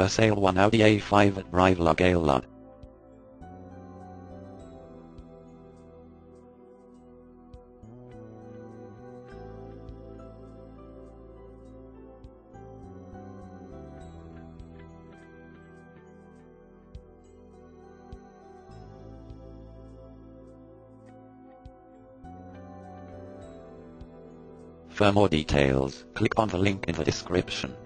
For sale one Audi A5 at Rivala Gaylord. For more details, click on the link in the description.